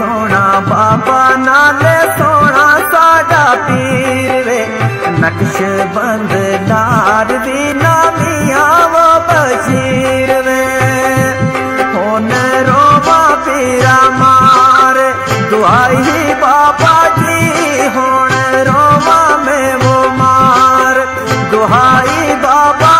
सोना बाबा नाले, सोना साडा पीर वे नक्श बंद लार भी नामिया वो बशीर वे होन रोबा पीरा मार, दुआई बाबा जी, होन रोबा में वो मार। दुहाई बाबा